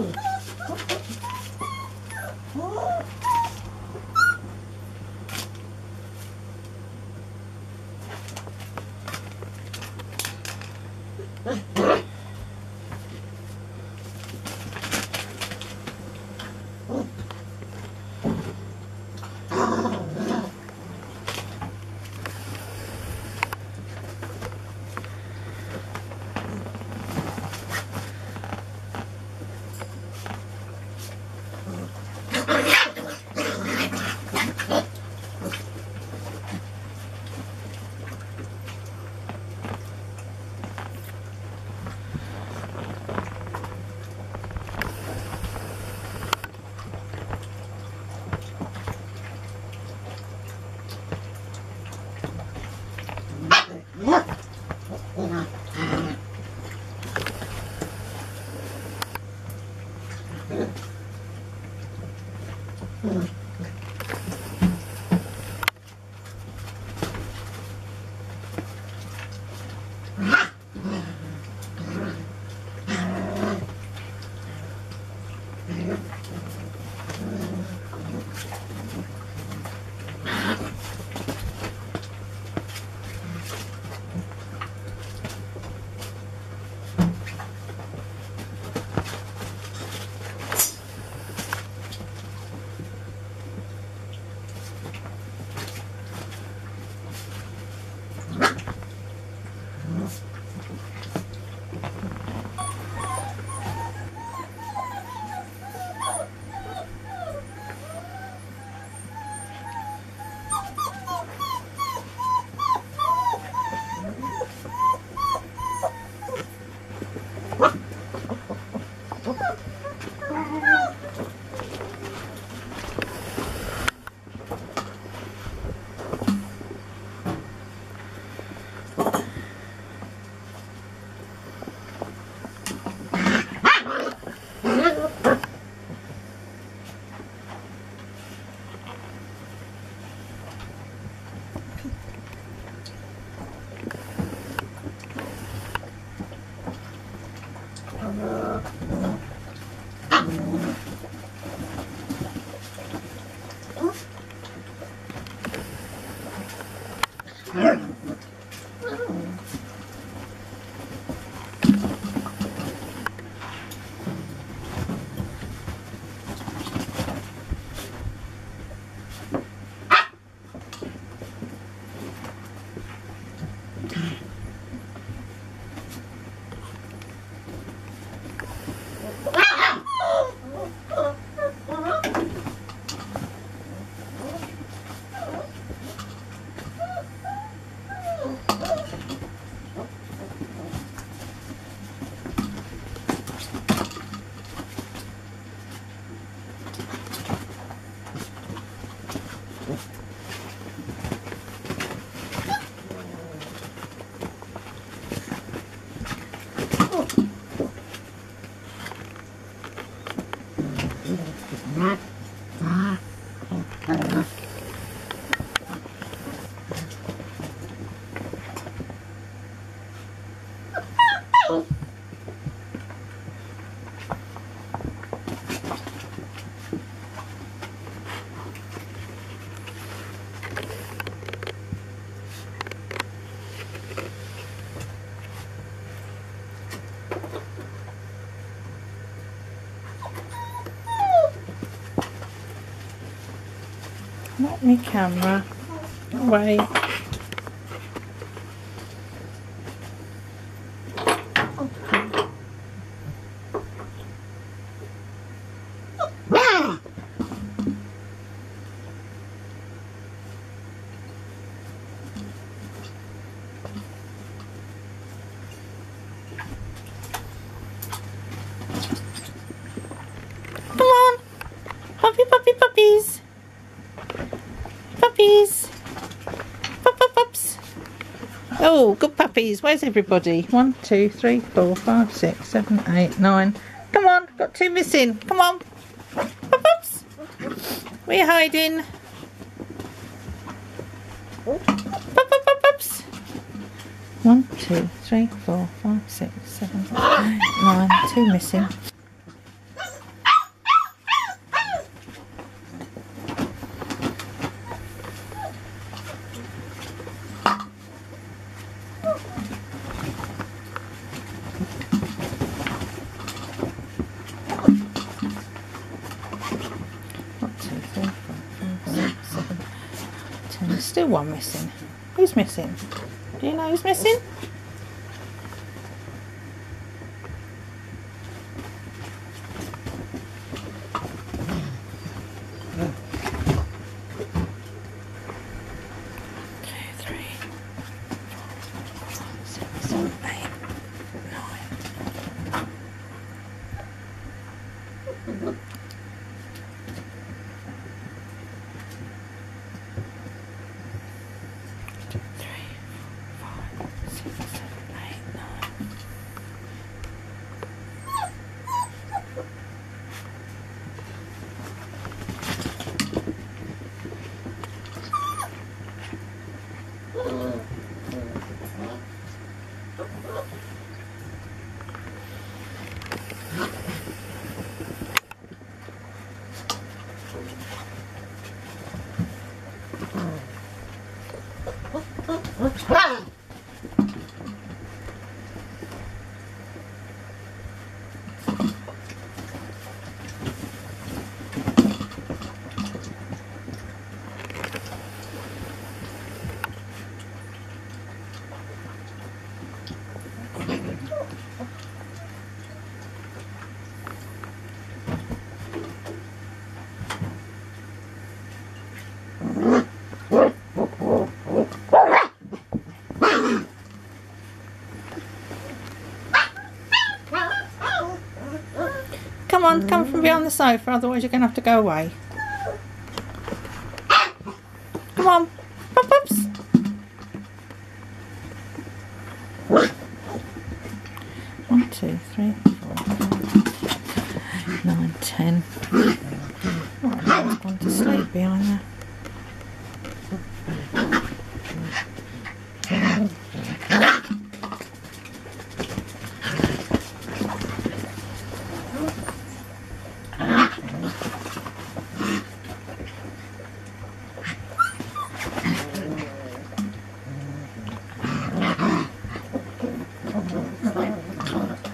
Oh. Me camera. Away. Puppies. Where's everybody? One, two, three, four, five, six, seven, eight, nine. Come on, got two missing. Come on. Pups. We're hiding. Pups. One, two, three, four, five, six, seven, eight, nine. Two missing. There's still one missing. Who's missing? Do you know who's missing? the sofa, otherwise you're going to have to go away. Come on. Pop, pops. Right, to sleep behind there. Ahora.